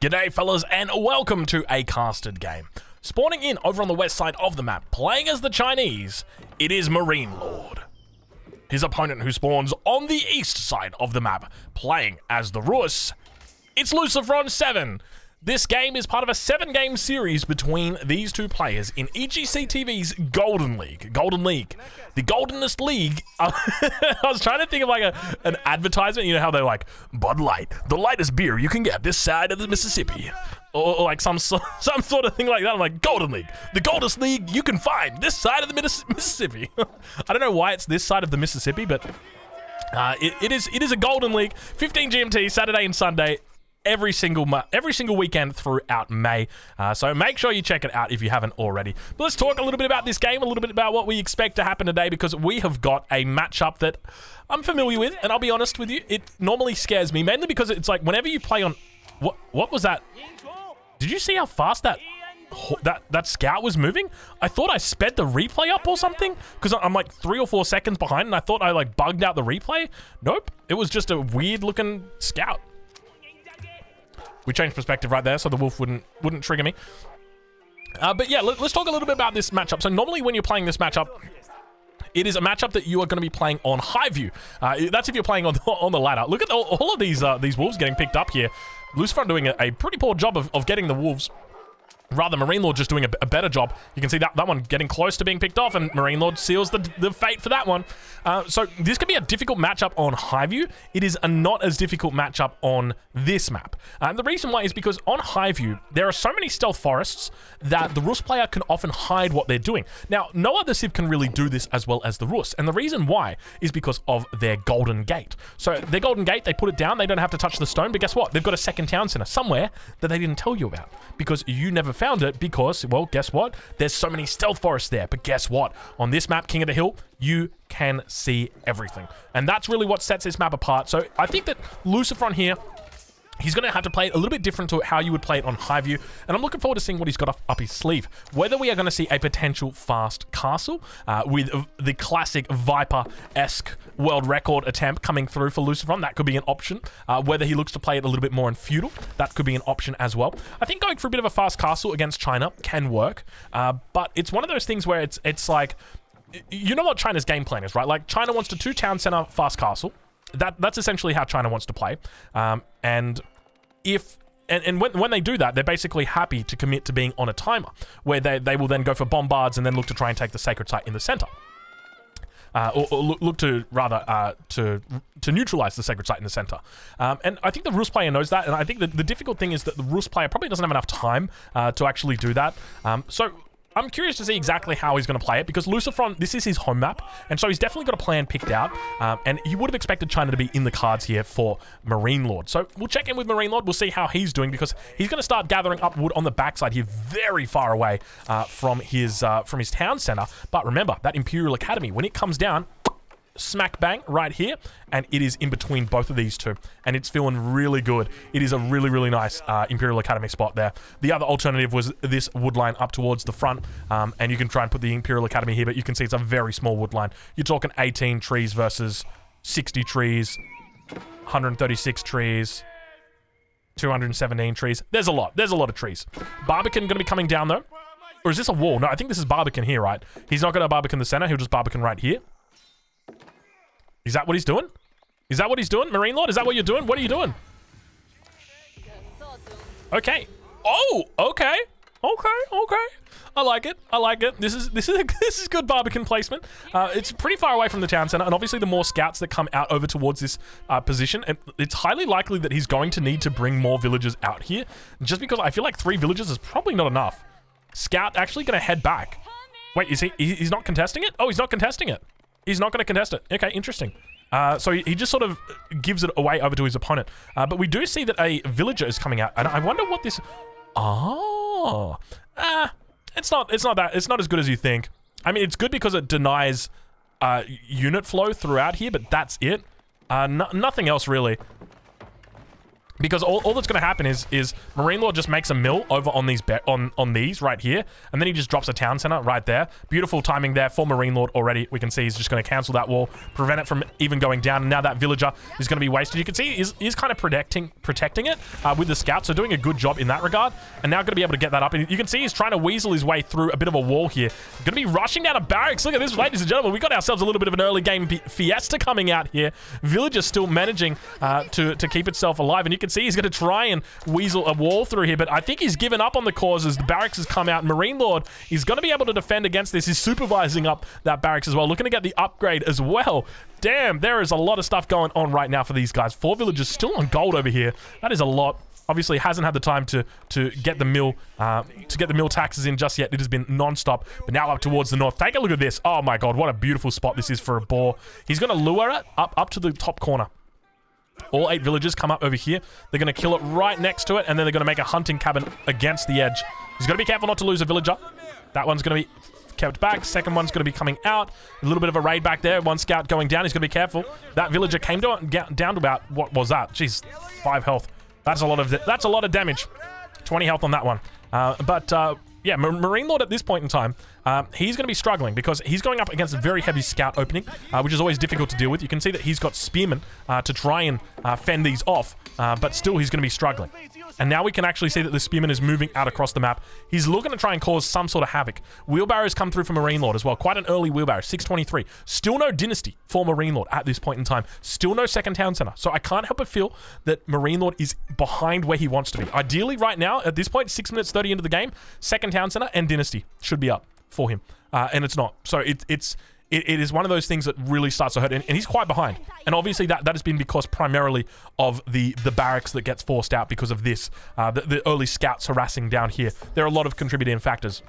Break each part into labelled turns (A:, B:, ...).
A: G'day, fellas, and welcome to a casted game. Spawning in over on the west side of the map, playing as the Chinese, it is Marine Lord. His opponent who spawns on the east side of the map, playing as the Rus, it's Lucifron 7. This game is part of a seven game series between these two players in EGC TV's Golden League. Golden League. The goldenest league. I was trying to think of like a, an advertisement. You know how they're like, Bud Light, the lightest beer you can get this side of the Mississippi. Or, or like some, some sort of thing like that. I'm like, Golden League. The goldenest league you can find this side of the Mississippi. I don't know why it's this side of the Mississippi, but uh, it, it is it is a Golden League. 15 GMT, Saturday and Sunday every single every single weekend throughout May. Uh, so make sure you check it out if you haven't already. But let's talk a little bit about this game, a little bit about what we expect to happen today, because we have got a matchup that I'm familiar with, and I'll be honest with you, it normally scares me, mainly because it's like whenever you play on what what was that? Did you see how fast that that that scout was moving? I thought I sped the replay up or something because I'm like three or four seconds behind, and I thought I like bugged out the replay. Nope, it was just a weird looking scout. We changed perspective right there, so the wolf wouldn't wouldn't trigger me. Uh, but yeah, let, us talk a little bit about this matchup. So normally when you're playing this matchup, it is a matchup that you are going to be playing on high view. Uh, that's if you're playing on the, on the ladder. Look at all, all of these uh, these wolves getting picked up here. Lucifer doing a, a pretty poor job of, of getting the wolves Rather, Marine Lord just doing a, a, better job. You can see that, that one getting close to being picked off, and Marine Lord seals the, the fate for that one. Uh, so this could be a difficult matchup on Highview. It is a not as difficult matchup on this map. Uh, and the reason why is because on Highview, there are so many stealth forests that the Rus player can often hide what they're doing. Now, no other Civ can really do this as well as the Rus, and the reason why is because of their Golden Gate. So their Golden Gate, they put it down, they don't have to touch the stone, but guess what? They've got a second town center somewhere that they didn't tell you about because you never found it because, well, guess what? There's so many stealth forests there. But guess what? On this map, King of the Hill, you can see everything. And that's really what sets this map apart. So I think that Lucifron here He's going to have to play it a little bit different to how you would play it on Highview, and I'm looking forward to seeing what he's got up, up his sleeve. Whether we are going to see a potential fast castle uh, with the classic Viper-esque world record attempt coming through for Lucifron, that could be an option. Uh, whether he looks to play it a little bit more in feudal, that could be an option as well. I think going for a bit of a fast castle against China can work, uh, but it's one of those things where it's it's like you know what China's game plan is, right? Like China wants to two town center fast castle that that's essentially how China wants to play. Um, and if and, and when, when they do that, they're basically happy to commit to being on a timer, where they, they will then go for bombards and then look to try and take the sacred site in the center. Uh, or, or, look to rather uh, to to neutralize the sacred site in the center. Um, and I think the Rus player knows that, and I think that the difficult thing is that the Rus player probably doesn't have enough time uh, to actually do that. Um, so I'm curious to see exactly how he's going to play it because Lucifron, this is his home map, and so he's definitely got a plan picked out. Um, and you would have expected China to be in the cards here for Marine Lord. So we'll check in with Marine Lord. We'll see how he's doing because he's going to start gathering up wood on the backside here, very far away uh, from his uh, from his town center. But remember that Imperial Academy, when it comes down, smack bang right here and it is in between both of these two and it's feeling really good it is a really really nice uh, imperial academy spot there the other alternative was this wood line up towards the front um, and you can try and put the imperial academy here but you can see it's a very small wood line you're talking 18 trees versus 60 trees 136 trees 217 trees there's a lot there's a lot of trees barbican gonna be coming down though or is this a wall? No, I think this is Barbican here, right? He's not going to Barbican the center. He'll just Barbican right here. Is that what he's doing? Is that what he's doing? Marine Lord, is that what you're doing? What are you doing? Okay. Oh, okay. Okay, okay. I like it. I like it. This is this is this is good Barbican placement. Uh, it's pretty far away from the town center, and obviously the more scouts that come out over towards this uh, position, it's highly likely that he's going to need to bring more villagers out here. Just because I feel like three villagers is probably not enough. Scout actually going to head back. Wait, is he? He's not contesting it? Oh, he's not contesting it. He's not going to contest it. Okay, interesting. Uh, so he, just sort of gives it away over to his opponent. Uh, but we do see that a villager is coming out, and I wonder what this. Oh, ah, it's not. It's not that. It's not as good as you think. I mean, it's good because it denies uh, unit flow throughout here, but that's it. Uh, no, nothing else really. Because all, all that's going to happen is is Marine Lord just makes a mill over on these on on these right here, and then he just drops a town center right there. Beautiful timing there for Marine Lord already. We can see he's just going to cancel that wall, prevent it from even going down. And now that villager is going to be wasted. You can see he's, he's kind of protecting protecting it uh, with the scout, so doing a good job in that regard. And now going to be able to get that up. And you can see he's trying to weasel his way through a bit of a wall here. Going to be rushing down a barracks. Look at this, ladies and gentlemen. We got ourselves a little bit of an early game fiesta coming out here. Villager still managing uh, to to keep itself alive, and you can see he's going to try and weasel a wall through here, but I think he's given up on the cause as the barracks has come out. Marine Lord is going to be able to defend against this. He's supervising up that barracks as well, looking to get the upgrade as well. Damn, there is a lot of stuff going on right now for these guys. Four villagers still on gold over here. That is a lot obviously hasn't had the time to to get the mill uh, to get the mill taxes in just yet. It has been non-stop, but now up towards the north. Take a look at this. Oh my god, what a beautiful spot this is for a boar. He's going to lure it up up to the top corner. All eight villagers come up over here. They're going to kill it right next to it, and then they're going to make a hunting cabin against the edge. He's got to be careful not to lose a villager. That one's going to be kept back. Second one's going to be coming out. A little bit of a raid back there. One scout going down. He's going to be careful. That villager came down, down to about, what was that? Jeez, five health. That's a lot of that's a lot of damage. 20 health on that one. Uh, but uh, yeah, Marine Lord at this point in time, uh, he's going to be struggling because he's going up against a very heavy scout opening, uh, which is always difficult to deal with. You can see that he's got spearmen uh, to try and uh, fend these off, uh, but still he's going to be struggling. And now we can actually see that the spearman is moving out across the map. He's looking to try and cause some sort of havoc. Wheelbarrows come through for Marine Lord as well. Quite an early wheelbarrow, 623. Still no dynasty for Marine Lord at this point in time. Still no second town center. So I can't help but feel that Marine Lord is behind where he wants to be. Ideally, right now, at this point, 6 minutes 30 into the game, second town center and dynasty should be up for him. Uh, and it's not. So it, it's it, it is one of those things that really starts to hurt, and, and, he's quite behind. And obviously that, that has been because primarily of the the barracks that gets forced out because of this, uh, the, the early scouts harassing down here. There are a lot of contributing factors.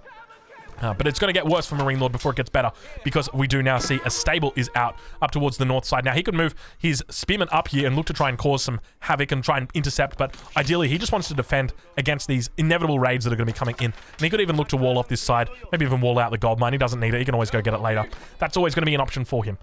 A: Uh, but it's going to get worse for Marine Lord before it gets better because we do now see a stable is out up towards the north side. Now, he could move his spearmen up here and look to try and cause some havoc and try and intercept, but ideally, he just wants to defend against these inevitable raids that are going to be coming in. And he could even look to wall off this side, maybe even wall out the gold mine. He doesn't need it. He can always go get it later. That's always going to be an option for him.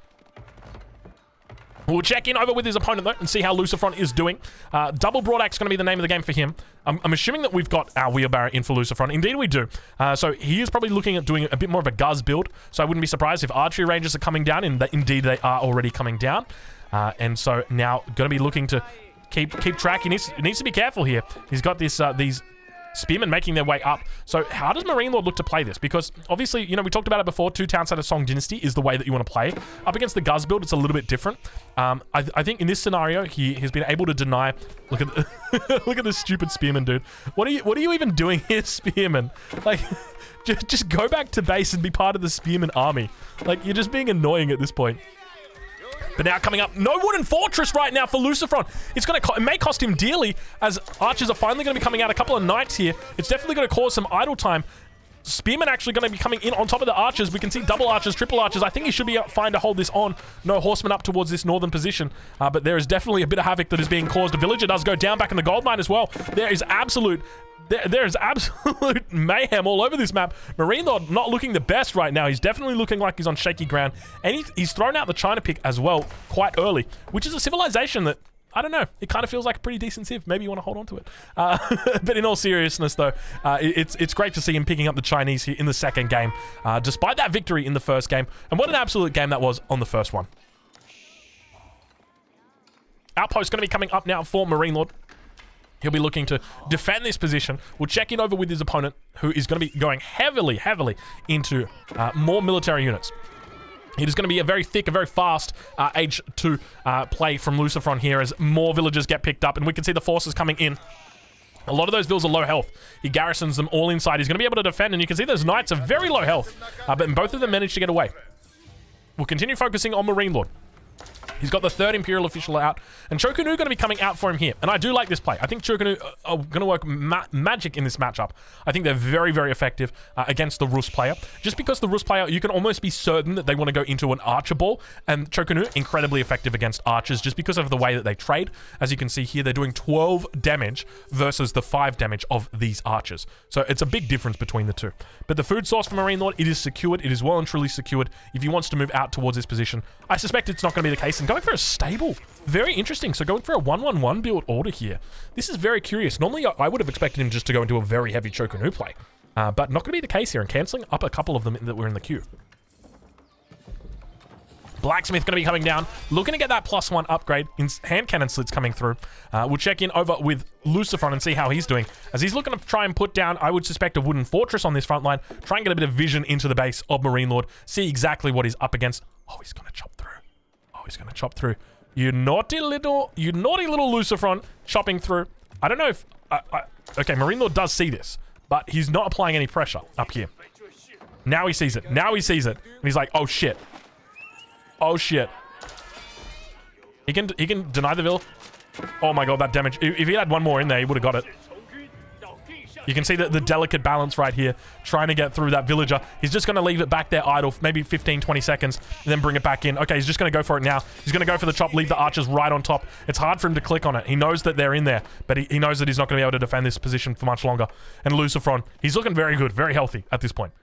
A: We'll check in over with his opponent, though, and see how Lucifron is doing. Uh, double Broadaxe is going to be the name of the game for him. I'm, I'm, assuming that we've got our wheelbarrow in for Lucifron. Indeed, we do. Uh, so he is probably looking at doing a bit more of a Guz build. So I wouldn't be surprised if archery Rangers are coming down, and indeed they are already coming down. Uh, and so now going to be looking to keep keep track. He needs, he needs to be careful here. He's got this uh, these Spearmen making their way up. So how does Marine Lord look to play this? Because obviously, you know, we talked about it before. Two Town Center Song Dynasty is the way that you want to play. Up against the Guz build, it's a little bit different. Um, I, I, think in this scenario, he has been able to deny. Look at look at this stupid Spearman, dude. What are you What are you even doing here, Spearman? Like. Just, just go back to base and be part of the Spearman army. Like, you're just being annoying at this point. But now coming up, no wooden fortress right now for Lucifron. It's to, it may cost him dearly as archers are finally going to be coming out a couple of knights here. It's definitely going to cause some idle time. Spearman actually going to be coming in on top of the archers. We can see double archers, triple archers. I think he should be fine to hold this on. No horsemen up towards this northern position. Uh, but there is definitely a bit of havoc that is being caused. A villager does go down back in the gold mine as well. There is absolute there, there's absolute mayhem all over this map. Marine Lord not looking the best right now. He's definitely looking like he's on shaky ground. And he's, he's thrown out the China pick as well quite early, which is a civilization that I don't know. It kind of feels like a pretty decent civ. Maybe you want to hold on to it. Uh, but in all seriousness, though, uh, it's it's great to see him picking up the Chinese here in the second game, uh, despite that victory in the first game. And what an absolute game that was on the first one. Outpost going to be coming up now for Marine Lord. He'll be looking to defend this position. We'll check in over with his opponent, who is going to be going heavily, heavily into uh, more military units. It is going to be a very thick, a very fast uh, age 2 uh, play from Lucifron here as more villagers get picked up, and we can see the forces coming in. A lot of those vills are low health. He garrisons them all inside. He's going to be able to defend, and you can see those knights are very low health, uh, but both of them managed to get away. We'll continue focusing on Marine Lord. He's got the third Imperial official out, and Chokunu going to be coming out for him here. And I do like this play. I think Chokunu are going to work ma magic in this matchup. I think they're very, very effective uh, against the Rus player. Just because the Rus player, you can almost be certain that they want to go into an Archer ball, and Chokunu, incredibly effective against Archers just because of the way that they trade. As you can see here, they're doing 12 damage versus the 5 damage of these Archers. So it's a big difference between the two. But the food source for Marine Lord, it is secured. It is well and truly secured. If he wants to move out towards this position, I suspect it's not going to be the case going for a stable. Very interesting. So going for a 1-1-1 build order here. This is very curious. Normally, I would have expected him just to go into a very heavy Choku Nu play. Uh, but not going to be the case here, and cancelling up a couple of them that were in the queue. Blacksmith going to be coming down, looking to get that plus one upgrade. In hand cannon slits coming through. Uh, we'll check in over with Lucifron and see how he's doing. As he's looking to try and put down, I would suspect, a wooden fortress on this front line. Try and get a bit of vision into the base of Marine Lord. See exactly what he's up against. Oh, he's going to chop through. He's going to chop through. You naughty little, you naughty little Lucifron chopping through. I don't know if, uh, uh, okay, Marine Lord does see this, but he's not applying any pressure up here. Now he sees it. Now he sees it. And he's like, oh shit. Oh shit. He can he can deny the Vil. Oh my god, that damage. If he had one more in there, he would have got it. You can see that the delicate balance right here, trying to get through that villager. He's just going to leave it back there idle, maybe 15, 20 seconds, then bring it back in. Okay, he's just going to go for it now. He's going to go for the chop, leave the archers right on top. It's hard for him to click on it. He knows that they're in there, but he, he knows that he's not going to be able to defend this position for much longer. And Lucifron, he's looking very good, very healthy at this point.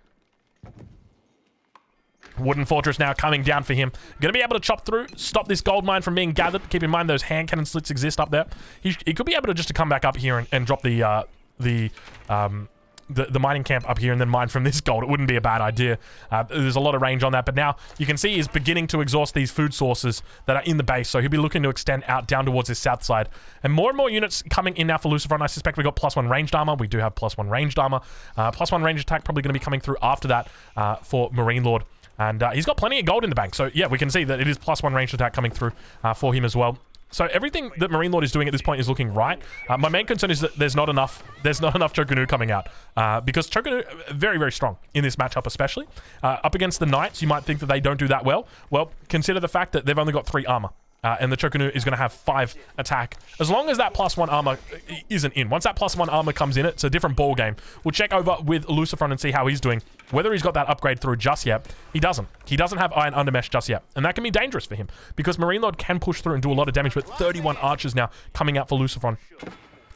A: Wooden Fortress now coming down for him. Going to be able to chop through, stop this gold mine from being gathered. Keep in mind those hand cannon slits exist up there. He, he could be able to just to come back up here and, and drop the uh, the um, the, the mining camp up here and then mine from this gold. It wouldn't be a bad idea. Uh, there's a lot of range on that, but now you can see he's beginning to exhaust these food sources that are in the base, so he'll be looking to extend out down towards his south side. And more and more units coming in now for Lucifer, and I suspect we got plus one ranged armor. We do have plus one ranged armor. Uh, plus one ranged attack probably going to be coming through after that uh, for Marine Lord. And uh, he's got plenty of gold in the bank. So, yeah, we can see that it is plus one ranged attack coming through uh, for him as well. So everything that Marine Lord is doing at this point is looking right. Uh, my main concern is that there's not enough there's not enough Choku Nu coming out. Uh, because Choku Nu, very, very strong in this matchup especially. Uh, up against the Knights, you might think that they don't do that well. Well, consider the fact that they've only got three armor. Uh, and the Choku is going to have five attack. As long as that plus one armor isn't in. Once that plus one armor comes in, it's a different ball game. We'll check over with Lucifron and see how he's doing. Whether he's got that upgrade through just yet. He doesn't. He doesn't have Iron Undermesh just yet. And that can be dangerous for him. Because Marine Lord can push through and do a lot of damage. But 31 archers now coming out for Lucifron.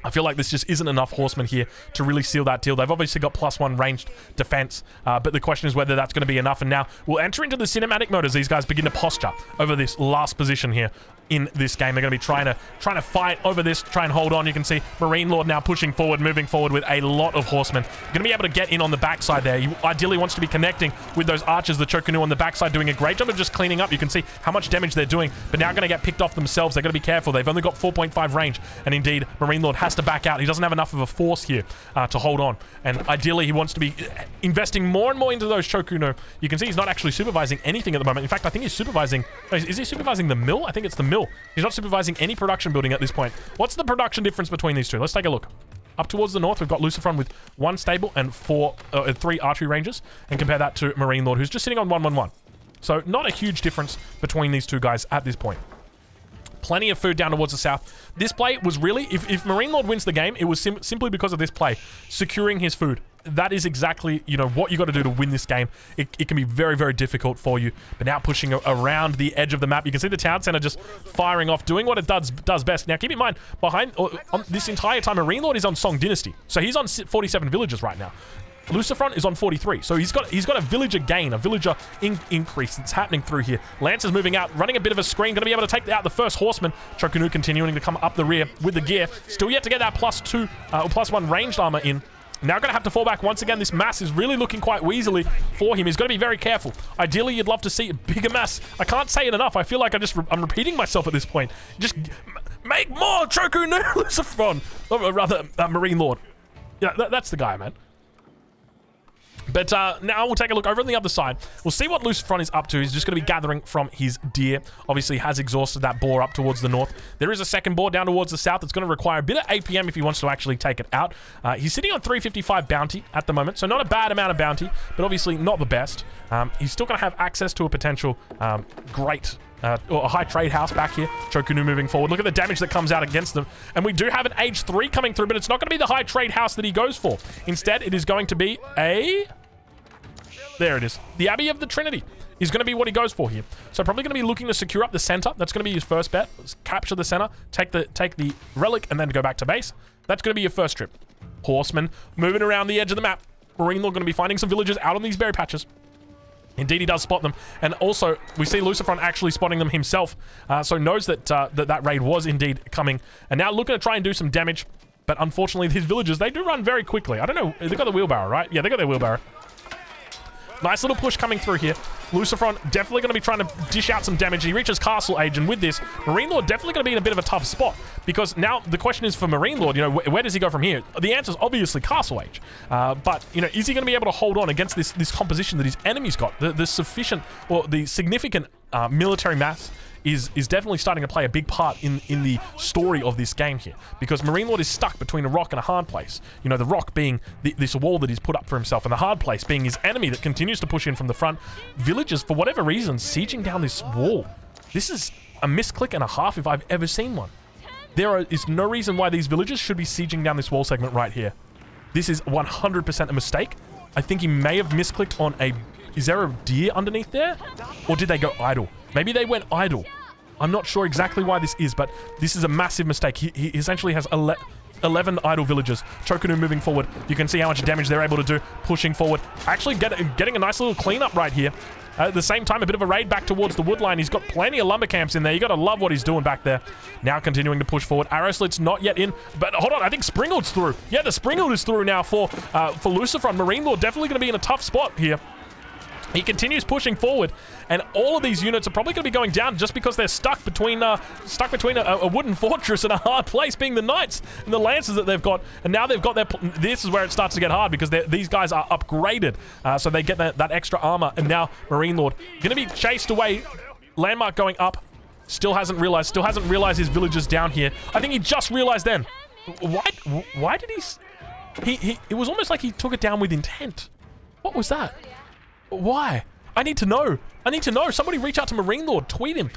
A: I feel like this just isn't enough horsemen here to really seal that deal. They've obviously got plus one ranged defense, uh, but the question is whether that's going to be enough. And now we'll enter into the cinematic mode as these guys begin to posture over this last position here in this game. They're going to be trying to trying to fight over this, try and hold on. You can see Marine Lord now pushing forward, moving forward with a lot of horsemen. Going to be able to get in on the backside there. He ideally wants to be connecting with those archers, the Choku Nu on the backside, doing a great job of just cleaning up. You can see how much damage they're doing, but now going to get picked off themselves. They're going to be careful. They've only got 4.5 range, and indeed, Marine Lord has to back out. He doesn't have enough of a force here uh, to hold on, and ideally, he wants to be investing more and more into those Choku Nu. You can see he's not actually supervising anything at the moment. In fact, I think he's supervising... Is he supervising the mill? I think it's the mill. He's not supervising any production building at this point. What's the production difference between these two? Let's take a look. Up towards the north, we've got Lucifron with one stable and four, uh, three archery rangers, and compare that to Marine Lord, who's just sitting on 111. So not a huge difference between these two guys at this point. Plenty of food down towards the south. This play was really, if, if Marine Lord wins the game, it was sim simply because of this play. Securing his food that is exactly, you know, what you got to do to win this game. It, it, can be very, very difficult for you. But now pushing around the edge of the map, you can see the town center just firing off, doing what it does does best. Now, keep in mind, behind uh, on this entire time, Marine Lord is on Song Dynasty. So he's on 47 villages right now. Lucifron is on 43, so he's got he's got a villager gain, a villager in increase that's happening through here. Lance is moving out, running a bit of a screen, going to be able to take out the first horseman. Choku Nu continuing to come up the rear with the gear. Still yet to get that plus two, uh, plus one ranged armor in. Now going to have to fall back once again. This mass is really looking quite weaselly for him. He's got to be very careful. Ideally, you'd love to see a bigger mass. I can't say it enough. I feel like I just re I'm repeating myself at this point. Just make more Choku Nu Lucifron. Or rather, uh, Marine Lord. Yeah, that, that's the guy, man. But uh, now we'll take a look over on the other side. We'll see what Lucifron is up to. He's just going to be gathering from his deer. Obviously, has exhausted that boar up towards the north. There is a second boar down towards the south. It's going to require a bit of APM if he wants to actually take it out. Uh, he's sitting on 355 bounty at the moment, so not a bad amount of bounty, but obviously not the best. Um, he's still going to have access to a potential um, great uh, a high trade house back here. Choku Nu moving forward. Look at the damage that comes out against them. And we do have an age 3 coming through, but it's not going to be the high trade house that he goes for. Instead, it is going to be a... There it is. The Abbey of the Trinity is going to be what he goes for here. So probably going to be looking to secure up the center. That's going to be his first bet. Let's capture the center, take the take the relic, and then go back to base. That's going to be your first trip. Horsemen moving around the edge of the map. Marine Lord going to be finding some villagers out on these berry patches. Indeed, he does spot them, and also we see Lucifron actually spotting them himself, uh, so knows that, uh, that that raid was indeed coming, and now looking to try and do some damage. But unfortunately, these villagers they do run very quickly. I don't know, They've got the wheelbarrow, right? Yeah, they got their wheelbarrow. Nice little push coming through here. Lucifron definitely going to be trying to dish out some damage. He reaches Castle Age, and with this, Marine Lord definitely going to be in a bit of a tough spot. Because now the question is for Marine Lord, you know, wh where does he go from here? The answer is obviously Castle Age. Uh, but, you know, is he going to be able to hold on against this, this composition that his enemy's got? The, the sufficient, or the significant uh, military mass is is definitely starting to play a big part in in the story of this game here because Marine Lord is stuck between a rock and a hard place. You know, the rock being the, this wall that he's put up for himself, and the hard place being his enemy that continues to push in from the front. Villagers, for whatever reason, sieging down this wall. This is a misclick and a half if I've ever seen one. There are, is no reason why these villagers should be sieging down this wall segment right here. This is 100% a mistake. I think he may have misclicked on a... Is there a deer underneath there? Or did they go idle? Maybe they went idle. I'm not sure exactly why this is, but this is a massive mistake. He, he essentially has 11 idle villagers. Chokunu moving forward. You can see how much damage they're able to do, pushing forward. Actually get, getting a nice little cleanup right here. At the same time, a bit of a raid back towards the wood line. He's got plenty of lumber camps in there. You got to love what he's doing back there. Now continuing to push forward. Arrow slit's not yet in, but hold on. I think Springald's through. Yeah, the Springald is through now for uh, for Lucifron. Marine Lord definitely going to be in a tough spot here. He continues pushing forward, and all of these units are probably going to be going down just because they're stuck between uh, stuck between a, a, wooden fortress and a hard place, being the knights and the lances that they've got. And now they've got their. This is where it starts to get hard because these guys are upgraded, uh, so they get that, that extra armor. And now Marine Lord going to be chased away. Landmark going up. Still hasn't realized. Still hasn't realized his villagers down here. I think he just realized then. Why? Why did he? He, he? It was almost like he took it down with intent. What was that? Why? I need to know. I need to know. Somebody reach out to Marine Lord, tweet him,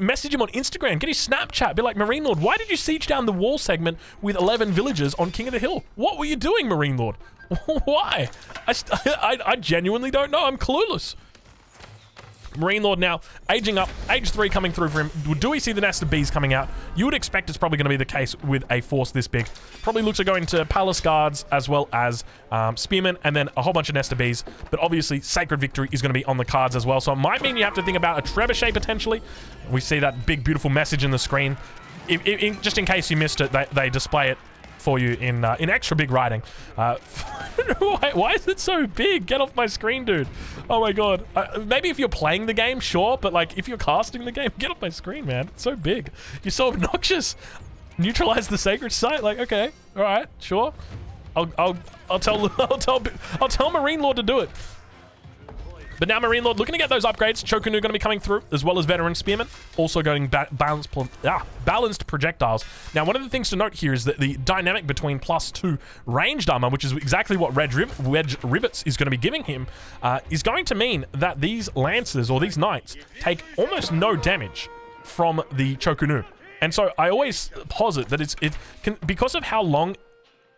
A: message him on Instagram, get his Snapchat. Be like, Marine Lord, why did you siege down the wall segment with 11 villagers on King of the Hill? What were you doing, Marine Lord? why? I, I, I genuinely don't know. I'm clueless. Marine Lord now aging up, age 3 coming through for him. Do we see the nest of bees coming out? You would expect it's probably going to be the case with a force this big. Probably looks to going to Palace Guards as well as um, Spearmen and then a whole bunch of nest of bees. But obviously Sacred Victory is going to be on the cards as well. So it might mean you have to think about a Trebuchet potentially. We see that big beautiful message in the screen. Just in case you missed it, they, they display it for you in uh, in extra big writing. Uh, why, why, is it so big? Get off my screen, dude. Oh my god. Uh, maybe if you're playing the game, sure, but like if you're casting the game, get off my screen, man. It's so big. You're so obnoxious. Neutralize the sacred site. Like, okay, all right, sure. I'll I'll I'll tell I'll tell I'll tell Marine Lord to do it. But now Marine Lord looking to get those upgrades. Chokunu going to be coming through, as well as Veteran Spearman. Also going ba balanced, ah, balanced projectiles. Now, one of the things to note here is that the dynamic between plus two ranged armor, which is exactly what Red Riv Wedge Rivets is going to be giving him, uh, is going to mean that these Lancers, or these Knights, take almost no damage from the Chokunu. And so I always posit that it's it can because of how long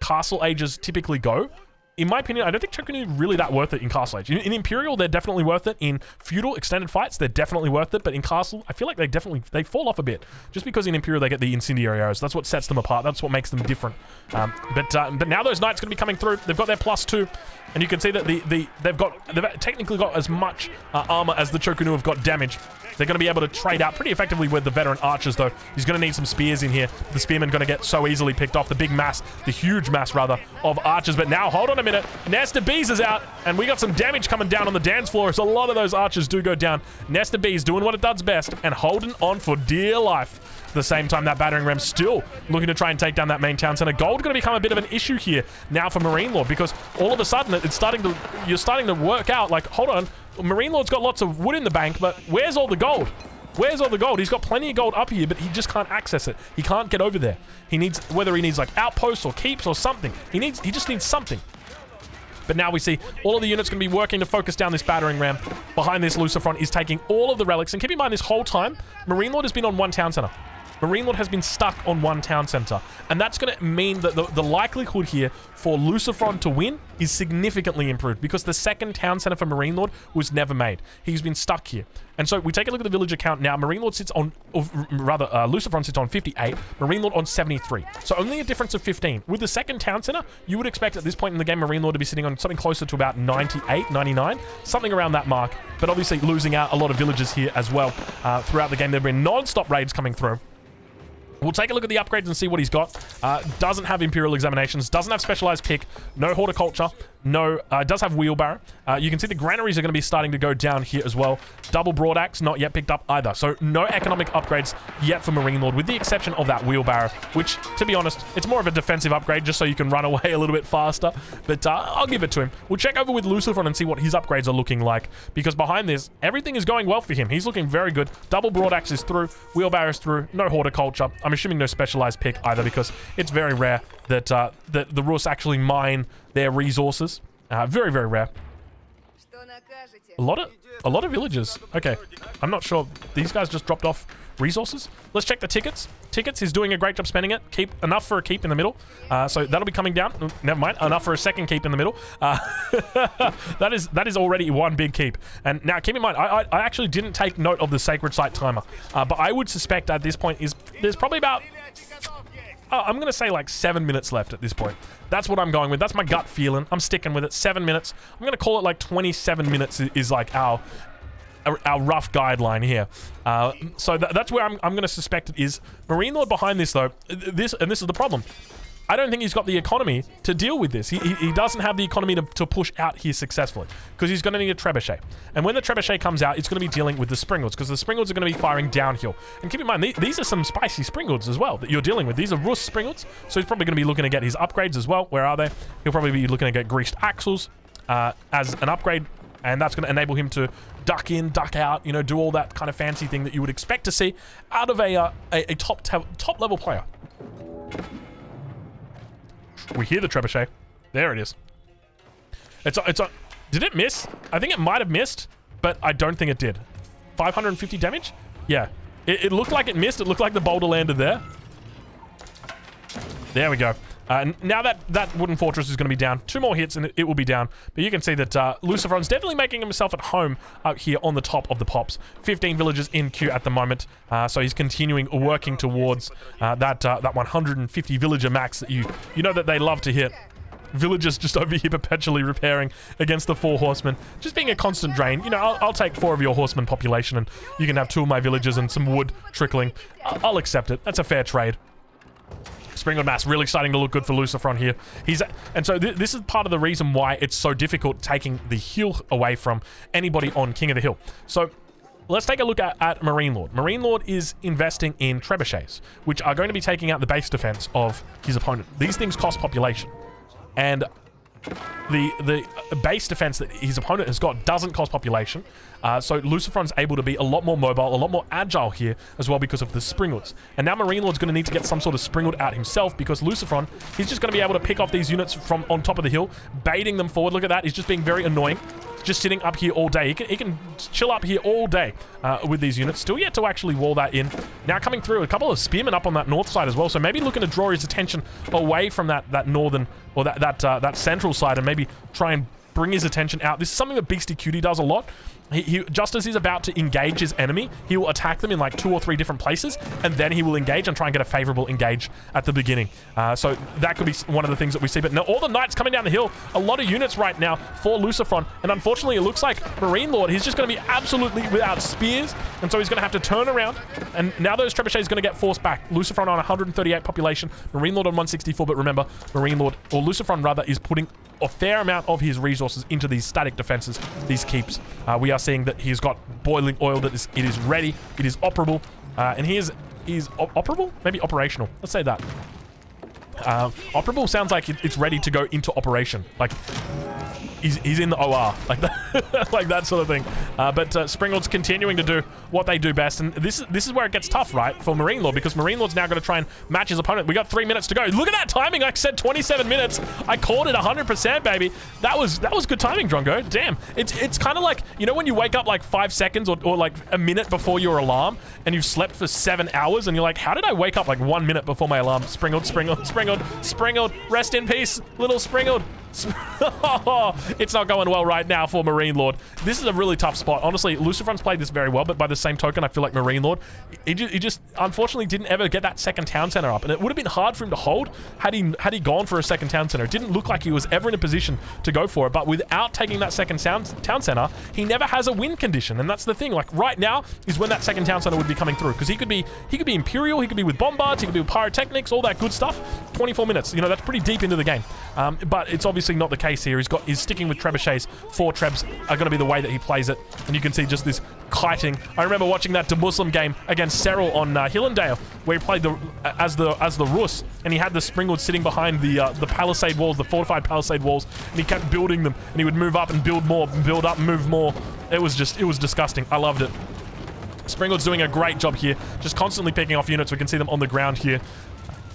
A: castle ages typically go, in my opinion, I don't think Chokunu really that worth it in Castle Age. In, in, Imperial, they're definitely worth it. In Feudal extended fights, they're definitely worth it. But in Castle, I feel like they definitely they fall off a bit. Just because in Imperial they get the incendiary arrows. That's what sets them apart. That's what makes them different. Um, but uh, but now those knights going to be coming through. They've got their plus two. And you can see that the, the they've got they've technically got as much uh, armor as the Chokunu have got damage. They're going to be able to trade out pretty effectively with the veteran archers, though. He's going to need some spears in here. The spearmen going to get so easily picked off. The big mass, the huge mass, rather, of archers. But now, hold on a minute. Nest of Bees is out, and we got some damage coming down on the dance floor, so a lot of those archers do go down. Nest of Bees doing what it does best and holding on for dear life. At the same time, that battering ram still looking to try and take down that main town center. Gold going to become a bit of an issue here now for Marine Lord because all of a sudden it's starting to you're starting to work out like hold on, Marine Lord's got lots of wood in the bank, but where's all the gold? Where's all the gold? He's got plenty of gold up here, but he just can't access it. He can't get over there. He needs whether he needs like outposts or keeps or something. He needs he just needs something. But now we see all of the units going to be working to focus down this battering ram. Behind this, Lucifron is taking all of the relics. And keep in mind, this whole time, Marine Lord has been on one town center. Marine Lord has been stuck on one town center. And that's going to mean that the, the likelihood here for Lucifron to win is significantly improved because the second town center for Marine Lord was never made. He's been stuck here. And so we take a look at the village count now. Marine Lord sits on, or rather, uh, Lucifron sits on 58, Marine Lord on 73. So only a difference of 15. With the second town center, you would expect at this point in the game Marine Lord to be sitting on something closer to about 98, 99, something around that mark. But obviously losing out a lot of villagers here as well uh, throughout the game. There have been non-stop raids coming through. We'll take a look at the upgrades and see what he's got. Uh, doesn't have Imperial Examinations, doesn't have Specialized Pick, no Horticulture, no, uh, does have Wheelbarrow. Uh, you can see the granaries are going to be starting to go down here as well. Double Broadaxe, not yet picked up either. So no economic upgrades yet for Marine Lord, with the exception of that Wheelbarrow, which, to be honest, it's more of a defensive upgrade just so you can run away a little bit faster. But uh, I'll give it to him. We'll check over with Lucifron and see what his upgrades are looking like, because behind this, everything is going well for him. He's looking very good. Double Broadaxe is through, Wheelbarrow is through, no Horticulture. I'm assuming no Specialized Pick either, because it's very rare that, uh, that the Rus actually mine their resources. Uh, very, very rare. A lot of a lot of villagers. Okay, I'm not sure. These guys just dropped off resources. Let's check the tickets. Tickets, he's doing a great job spending it. Keep enough for a keep in the middle. Uh, so that'll be coming down. Never mind. Enough for a second keep in the middle. Uh, that is that is already one big keep. And now keep in mind, I, I, I actually didn't take note of the sacred site timer. Uh, but I would suspect at this point is there's probably about uh, I'm going to say like seven minutes left at this point. That's what I'm going with. That's my gut feeling. I'm sticking with it. Seven minutes. I'm going to call it like 27 minutes is, like our our rough guideline here. Uh, so th that's where I'm, I'm going to suspect it is. Marine Lord behind this, though, this and this is the problem. I don't think he's got the economy to deal with this. He, he, he doesn't have the economy to, to push out here successfully because he's going to need a trebuchet. And when the trebuchet comes out, it's going to be dealing with the springalds because the springalds are going to be firing downhill. And keep in mind, th these are some spicy springalds as well that you're dealing with. These are Rus springalds, so he's probably going to be looking to get his upgrades as well. Where are they? He'll probably be looking to get greased axles uh, as an upgrade, and that's going to enable him to duck in, duck out, you know, do all that kind of fancy thing that you would expect to see out of a, uh, a, a top, top level player. We hear the trebuchet. There it is. It's a, it's a, did it miss? I think it might have missed, but I don't think it did. 550 damage? Yeah. It, it looked like it missed. It looked like the boulder landed there. There we go. Uh, now that that wooden fortress is going to be down, two more hits and it, will be down. But you can see that uh, Lucifron's definitely making himself at home out here on the top of the pops. 15 villagers in queue at the moment, uh, so he's continuing working towards uh, that uh, that 150 villager max that you you know that they love to hit. Villagers just over here perpetually repairing against the four horsemen. Just being a constant drain. You know, I'll, I'll take four of your horsemen population and you can have two of my villagers and some wood trickling. I'll accept it. That's a fair trade. Springald Mass really starting to look good for Lucifron here. He's and so th this is part of the reason why it's so difficult taking the hill away from anybody on King of the Hill. So let's take a look at, at, Marine Lord. Marine Lord is investing in trebuchets, which are going to be taking out the base defense of his opponent. These things cost population. And the the base defense that his opponent has got doesn't cost population. Uh, so Lucifron's able to be a lot more mobile, a lot more agile here as well because of the Springalds. And now Marine Lord's going to need to get some sort of Springald out himself because Lucifron, he's just going to be able to pick off these units from on top of the hill, baiting them forward. Look at that. He's just being very annoying just sitting up here all day. He can, he can chill up here all day uh, with these units. Still yet to actually wall that in. Now coming through, a couple of spearmen up on that north side as well. So maybe looking to draw his attention away from that that northern or that that uh, that central side and maybe try and bring his attention out. This is something that BeastyQT does a lot. He, he, just as he's about to engage his enemy, he will attack them in like two or three different places, and then he will engage and try and get a favorable engage at the beginning. Uh, so that could be one of the things that we see. But now all the knights coming down the hill, a lot of units right now for Lucifron, and unfortunately it looks like Marine Lord, he's just going to be absolutely without spears, and so he's going to have to turn around, and now those trebuchets are going to get forced back. Lucifron on 138 population, Marine Lord on 164, but remember, Marine Lord, or Lucifron rather, is putting a fair amount of his resources into these static defenses, these keeps. Uh, we are seeing that he's got boiling oil, that is, it is ready, it is operable, uh, and he is, is op operable? Maybe operational. Let's say that. Uh, operable sounds like it's ready to go into operation. Like, he's, he's in the OR, like that, like that sort of thing. Uh, but uh, Springald's continuing to do what they do best, and this is this is where it gets tough, right, for Marine Lord, because Marine Lord's now going to try and match his opponent. We got three minutes to go. Look at that timing! I said 27 minutes. I called it 100%, baby. That was that was good timing, Drongo. Damn, it's it's kind of like you know when you wake up like five seconds or, or like a minute before your alarm, and you've slept for seven hours, and you're like, how did I wake up like one minute before my alarm? Springald, Springald, Springald, Springald. Rest in peace, little Springald. it's not going well right now for Marine Lord. This is a really tough spot. Honestly, Lucifron's played this very well, but by the same token, I feel like Marine Lord, he just, he just unfortunately didn't ever get that second town center up, and it would have been hard for him to hold had he had he gone for a second town center. It didn't look like he was ever in a position to go for it, but without taking that second town, town center, he never has a win condition, and that's the thing. Like right now is when that second town center would be coming through, because he could be he could be Imperial, he could be with Bombards, he could be with Pyrotechnics, all that good stuff. 24 minutes, you know, that's pretty deep into the game, um, but it's obviously not the case here. He's got he's sticking with trebuchets. Four trebs are going to be the way that he plays it, and you can see just this kiting. I remember watching that Muslim game against Serral on uh, Hill and Dale, where he played the as the as the Rus, and he had the Springald sitting behind the uh, the palisade walls, the fortified palisade walls, and he kept building them, and he would move up and build more, build up, move more. It was just it was disgusting. I loved it. Springald's doing a great job here, just constantly picking off units. We can see them on the ground here.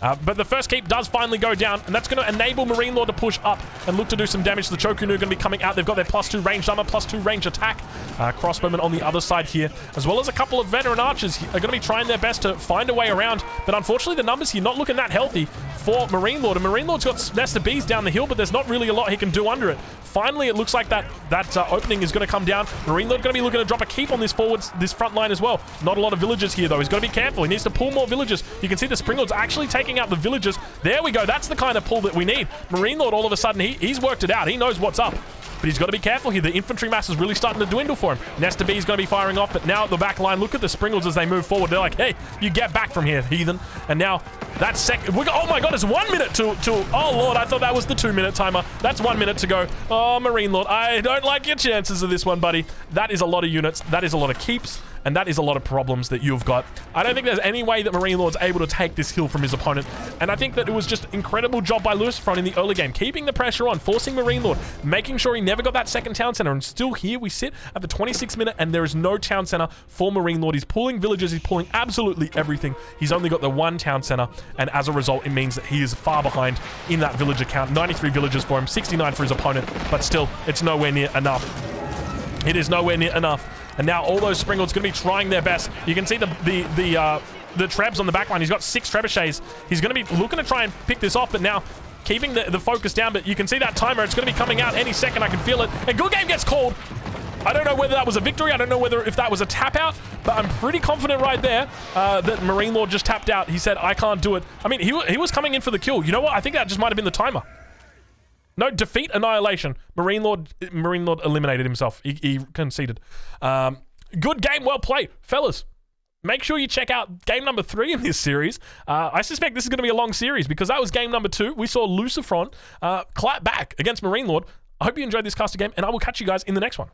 A: Uh, but the first keep does finally go down, and that's going to enable Marine Lord to push up and look to do some damage. The Chokunu are going to be coming out. They've got their plus two range armor, plus two range attack. Uh, crossbowmen on the other side here, as well as a couple of veteran archers are going to be trying their best to find a way around. But unfortunately, the numbers here not looking that healthy for Marine Lord. And Marine Lord's got Nest of Bees down the hill, but there's not really a lot he can do under it. Finally, it looks like that that uh, opening is going to come down. Marine Lord going to be looking to drop a keep on this forwards, this front line as well. Not a lot of villagers here, though. He's got to be careful. He needs to pull more villagers. You can see the Springalds actually taking out the villagers there we go. That's the kind of pull that we need. Marine Lord, all of a sudden, he, he's worked it out. He knows what's up. But he's got to be careful here. The infantry mass is really starting to dwindle for him. Nest of Bees is going to be firing off, but now at the back line, look at the Springalds as they move forward. They're like, hey, you get back from here, heathen. And now that second, oh my god, it's one minute to, to, oh lord, I thought that was the two minute timer. That's one minute to go. Oh, Marine Lord, I don't like your chances of this one, buddy. That is a lot of units. That is a lot of keeps. And that is a lot of problems that you've got. I don't think there's any way that Marine Lord's able to take this hill from his opponent. And I think that it was just incredible job by Lucifron in the early game, keeping the pressure on, forcing Marine Lord, making sure he never got that second town center. And still here we sit at the 26th minute and there is no town center for Marine Lord. He's pulling villages. He's pulling absolutely everything. He's only got the one town center. And as a result, it means that he is far behind in that village count. 93 villagers for him, 69 for his opponent. But still, it's nowhere near enough. It is nowhere near enough. And now all those Springalds going to be trying their best. You can see the the the uh, the Trebs on the back line. He's got six Trebuchets. He's going to be looking to try and pick this off, but now keeping the, the focus down. But you can see that timer. It's going to be coming out any second. I can feel it. And good game gets called. I don't know whether that was a victory. I don't know whether if that was a tap out, but I'm pretty confident right there uh, that Marine Lord just tapped out. He said, I can't do it. I mean, he, he was coming in for the kill. You know what? I think that just might have been the timer. No, defeat, annihilation. Marine Lord, Marine Lord eliminated himself. He, he conceded. Um, good game, well played, fellas. Make sure you check out game number three in this series. Uh, I suspect this is going to be a long series because that was game number two. We saw Lucifron uh, clap back against Marine Lord. I hope you enjoyed this caster game, and I will catch you guys in the next one.